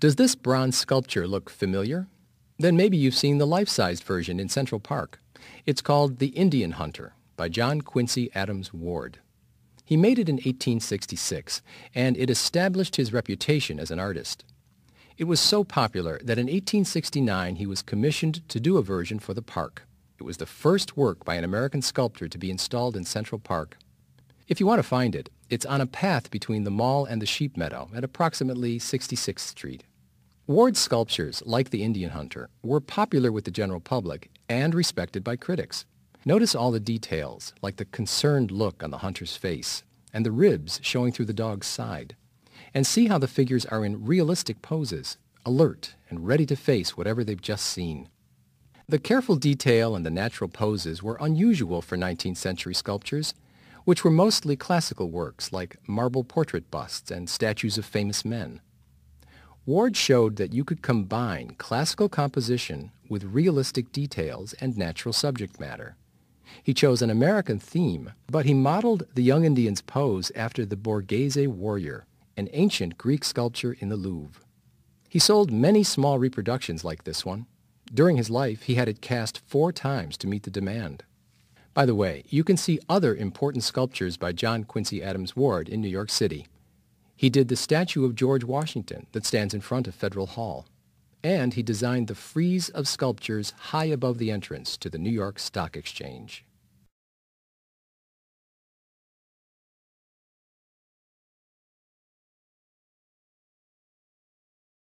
Does this bronze sculpture look familiar? Then maybe you've seen the life-sized version in Central Park. It's called The Indian Hunter by John Quincy Adams Ward. He made it in 1866, and it established his reputation as an artist. It was so popular that in 1869 he was commissioned to do a version for the park. It was the first work by an American sculptor to be installed in Central Park. If you want to find it, it's on a path between the mall and the sheep meadow at approximately 66th Street. Ward's sculptures, like the Indian Hunter, were popular with the general public and respected by critics. Notice all the details, like the concerned look on the hunter's face and the ribs showing through the dog's side. And see how the figures are in realistic poses, alert and ready to face whatever they've just seen. The careful detail and the natural poses were unusual for 19th century sculptures, which were mostly classical works like marble portrait busts and statues of famous men. Ward showed that you could combine classical composition with realistic details and natural subject matter. He chose an American theme, but he modeled the young Indian's pose after the Borghese warrior, an ancient Greek sculpture in the Louvre. He sold many small reproductions like this one, during his life, he had it cast four times to meet the demand. By the way, you can see other important sculptures by John Quincy Adams Ward in New York City. He did the statue of George Washington that stands in front of Federal Hall. And he designed the frieze of sculptures high above the entrance to the New York Stock Exchange.